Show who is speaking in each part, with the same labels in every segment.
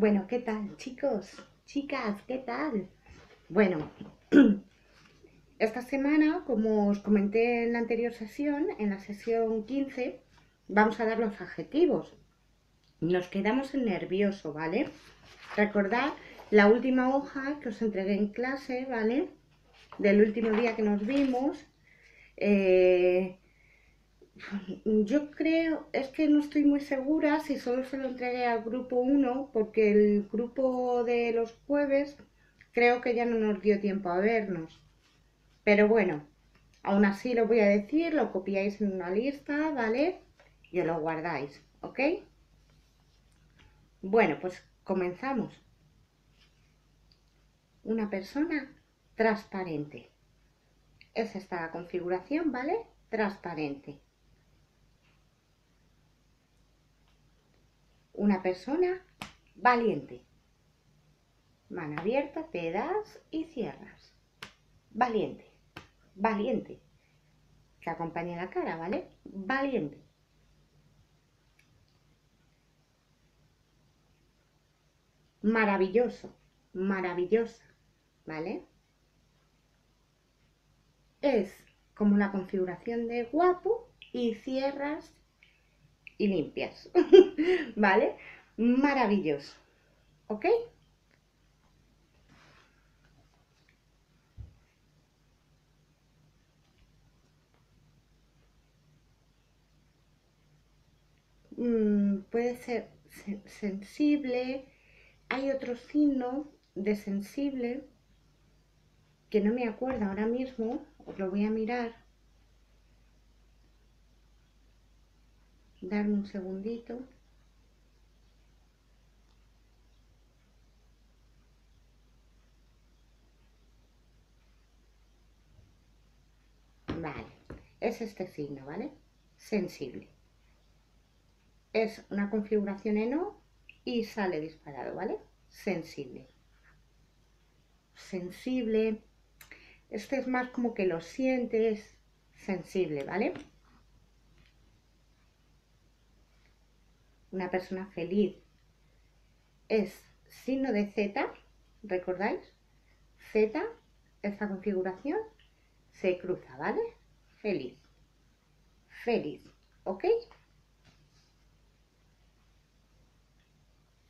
Speaker 1: Bueno, ¿qué tal, chicos? Chicas, ¿qué tal? Bueno, esta semana, como os comenté en la anterior sesión, en la sesión 15, vamos a dar los adjetivos. Nos quedamos en nervioso, ¿vale? Recordad la última hoja que os entregué en clase, ¿vale? Del último día que nos vimos. Eh, yo creo, es que no estoy muy segura si solo se lo entregué al grupo 1, porque el grupo de los jueves creo que ya no nos dio tiempo a vernos. Pero bueno, aún así lo voy a decir, lo copiáis en una lista, ¿vale? Y lo guardáis, ¿ok? Bueno, pues comenzamos. Una persona transparente. Es esta configuración, ¿vale? Transparente. Una persona valiente. Mano abierta, te das y cierras. Valiente. Valiente. Que acompañe la cara, ¿vale? Valiente. Maravilloso. Maravillosa. ¿Vale? Es como la configuración de guapo y cierras y limpias. ¿Vale? Maravilloso. ¿Ok? Mm, puede ser sensible. Hay otro signo de sensible que no me acuerdo ahora mismo, os lo voy a mirar. Darme un segundito. Vale, es este signo, ¿vale? Sensible. Es una configuración en O y sale disparado, ¿vale? Sensible. Sensible. Este es más como que lo sientes sensible, ¿vale? Una persona feliz es signo de Z, ¿recordáis? Z, esta configuración, se cruza, ¿vale? Feliz. Feliz, ¿ok?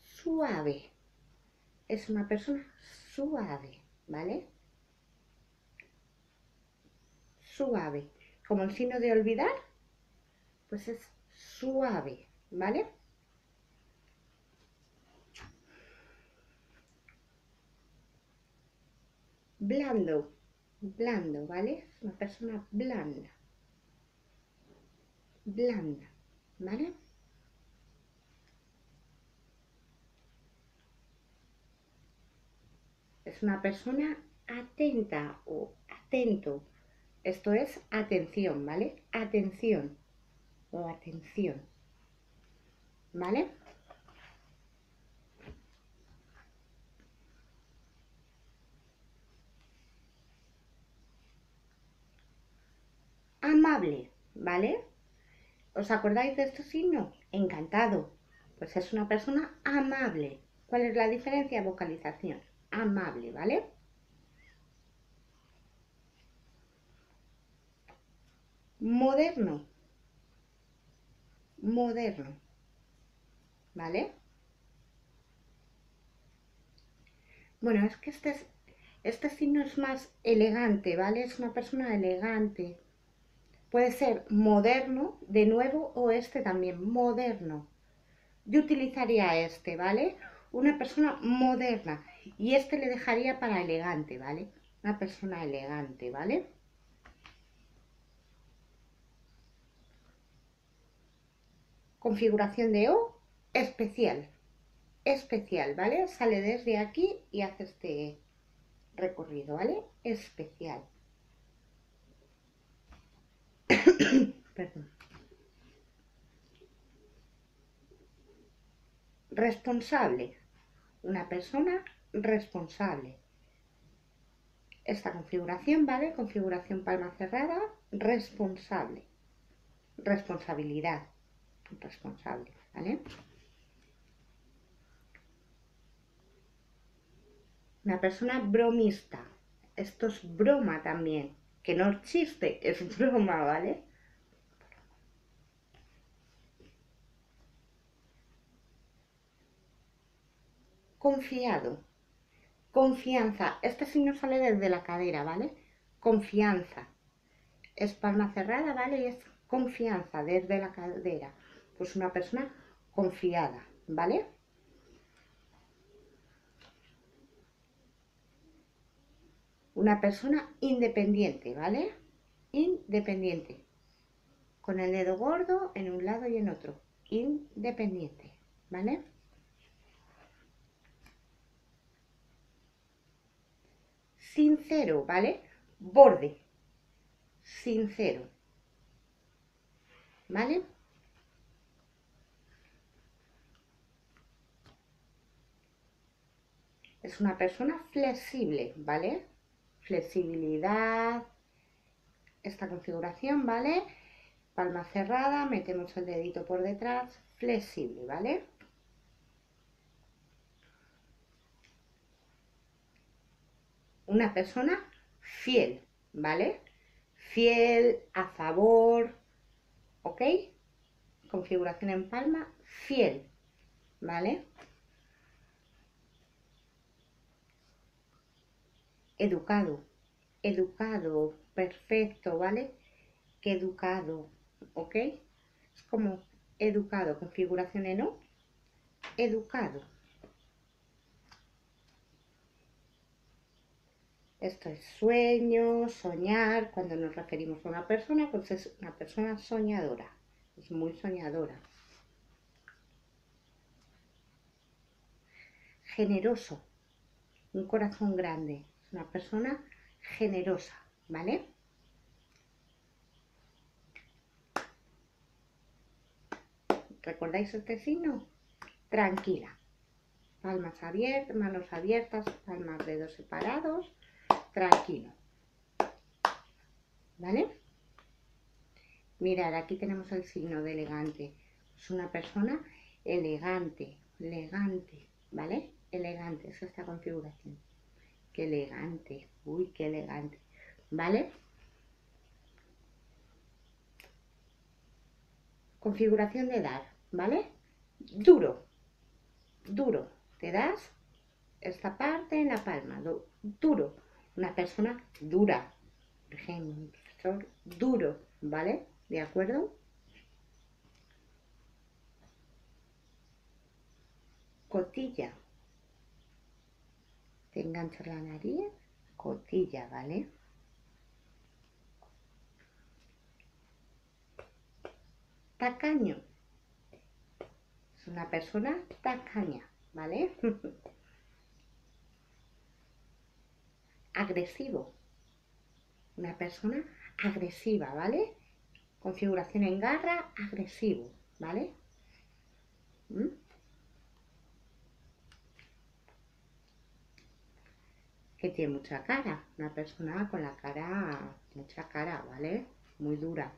Speaker 1: Suave. Es una persona suave, ¿vale? Suave. Como el signo de olvidar, pues es suave, ¿vale? Blando, blando, ¿vale? Una persona blanda, blanda, ¿vale? Es una persona atenta o atento. Esto es atención, ¿vale? Atención o atención, ¿vale? Amable, ¿vale? ¿Os acordáis de este signo? Encantado. Pues es una persona amable. ¿Cuál es la diferencia? Vocalización. Amable, ¿vale? Moderno. Moderno. ¿Vale? Bueno, es que este, este signo es más elegante, ¿vale? Es una persona elegante. Puede ser moderno, de nuevo, o este también, moderno. Yo utilizaría este, ¿vale? Una persona moderna. Y este le dejaría para elegante, ¿vale? Una persona elegante, ¿vale? Configuración de O, especial. Especial, ¿vale? Sale desde aquí y hace este recorrido, ¿vale? Especial. Perdón. Responsable. Una persona responsable. Esta configuración, ¿vale? Configuración palma cerrada, responsable. Responsabilidad. Responsable, ¿vale? una persona bromista. Esto es broma también, que no es chiste, es broma, ¿vale? Confiado. Confianza. Este signo sale desde la cadera, ¿vale? Confianza. Es palma cerrada, ¿vale? Y es confianza desde la cadera. Pues una persona confiada, ¿vale? Una persona independiente, ¿vale? Independiente. Con el dedo gordo en un lado y en otro. Independiente, ¿vale? Sincero, ¿vale? Borde, sincero, ¿vale? Es una persona flexible, ¿vale? Flexibilidad, esta configuración, ¿vale? Palma cerrada, metemos el dedito por detrás, flexible, ¿vale? Una persona fiel, ¿vale? Fiel, a favor, ¿ok? Configuración en palma, fiel, ¿vale? Educado, educado, perfecto, ¿vale? Que educado, ¿ok? Es como educado, configuración en O, educado. Esto es sueño, soñar. Cuando nos referimos a una persona, pues es una persona soñadora. Es muy soñadora. Generoso. Un corazón grande. Es una persona generosa, ¿vale? ¿Recordáis este signo? Tranquila. Palmas abiertas, manos abiertas, palmas, dedos separados tranquilo. ¿Vale? Mirad, aquí tenemos el signo de elegante. Es una persona elegante, elegante, ¿vale? Elegante, es esta configuración. Qué elegante, uy, qué elegante, ¿vale? Configuración de dar, ¿vale? Duro, duro, te das esta parte en la palma, duro una persona dura. Un profesor duro, ¿vale? ¿De acuerdo? Cotilla. Te engancho la nariz, cotilla, ¿vale? Tacaño. Es una persona tacaña, ¿vale? agresivo. Una persona agresiva, ¿vale? Configuración en garra, agresivo, ¿vale? ¿Mm? Que tiene mucha cara, una persona con la cara, mucha cara, ¿vale? Muy dura.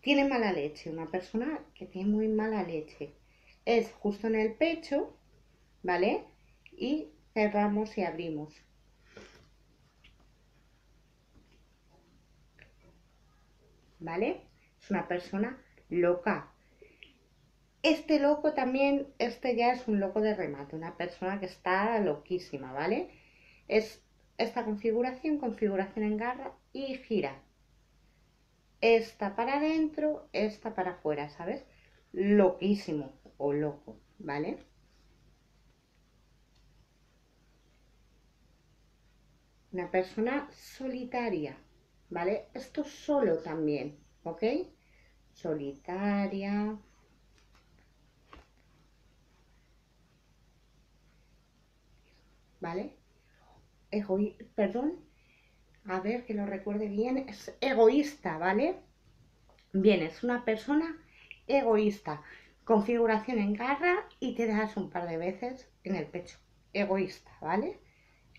Speaker 1: Tiene mala leche, una persona que tiene muy mala leche. Es justo en el pecho, ¿vale? Y cerramos y abrimos. ¿Vale? Es una persona loca. Este loco también, este ya es un loco de remate, una persona que está loquísima, ¿vale? Es esta configuración, configuración en garra y gira. Esta para adentro, esta para afuera, ¿sabes? Loquísimo o loco, ¿vale? Una persona solitaria, ¿vale? Esto solo también, ¿ok? Solitaria. ¿Vale? perdón, a ver que lo recuerde bien, es egoísta, ¿vale? Bien, es una persona egoísta. Configuración en garra y te das un par de veces en el pecho. Egoísta, ¿vale?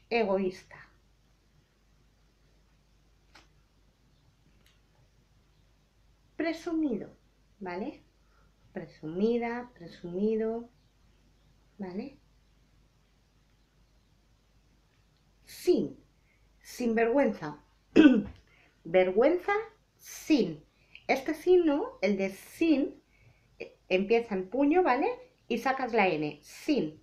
Speaker 1: Egoísta. Presumido, ¿vale? Presumida, presumido. ¿vale? Sin, sin vergüenza. vergüenza, sin. Este signo, el de sin, empieza en puño, ¿vale? Y sacas la N, sin,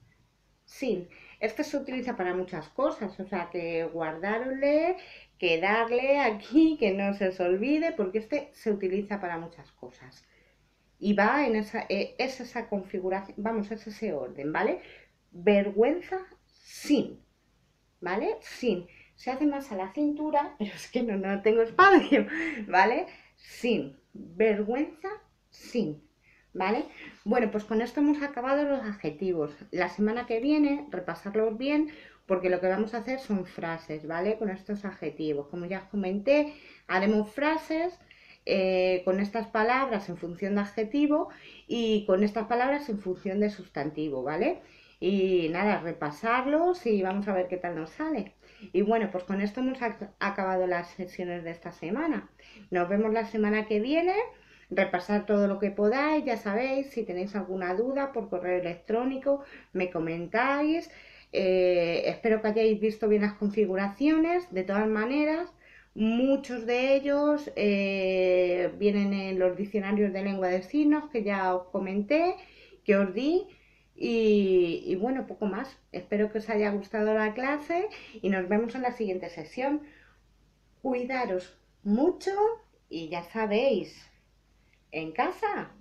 Speaker 1: sin. Este se utiliza para muchas cosas, o sea, que guardarle, que darle aquí, que no se os olvide, porque este se utiliza para muchas cosas. Y va en esa, eh, es esa configuración, vamos, es ese orden, ¿vale? Vergüenza sin, ¿vale? Sin. Se hace más a la cintura, pero es que no, no tengo espacio, ¿vale? Sin. Vergüenza sin. ¿Vale? Bueno, pues con esto hemos acabado los adjetivos. La semana que viene, repasarlos bien, porque lo que vamos a hacer son frases, ¿vale? Con estos adjetivos. Como ya os comenté, haremos frases eh, con estas palabras en función de adjetivo y con estas palabras en función de sustantivo, ¿vale? Y nada, repasarlos y vamos a ver qué tal nos sale. Y bueno, pues con esto hemos acabado las sesiones de esta semana. Nos vemos la semana que viene repasar todo lo que podáis, ya sabéis, si tenéis alguna duda por correo electrónico, me comentáis. Eh, espero que hayáis visto bien las configuraciones, de todas maneras, muchos de ellos eh, vienen en los diccionarios de lengua de signos que ya os comenté, que os di. Y, y, bueno, poco más. Espero que os haya gustado la clase y nos vemos en la siguiente sesión. Cuidaros mucho y ya sabéis, en casa